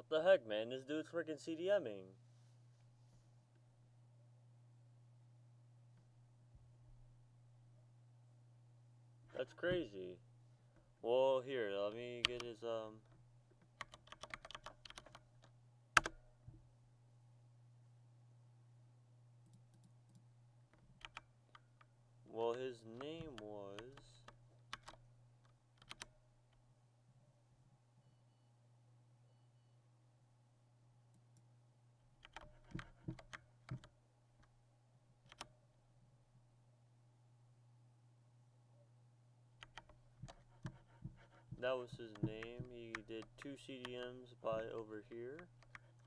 What the heck, man? This dude's freaking CDMing. That's crazy. Well, here, let me get his, um... Well, his name was... That was his name. He did two CDMs by over here.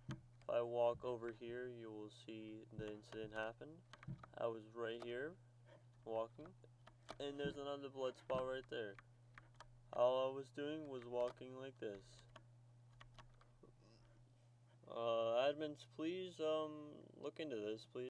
If I walk over here, you will see the incident happen. I was right here, walking, and there's another blood spot right there. All I was doing was walking like this. Uh, admins, please, um, look into this, please.